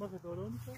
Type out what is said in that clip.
Más económica.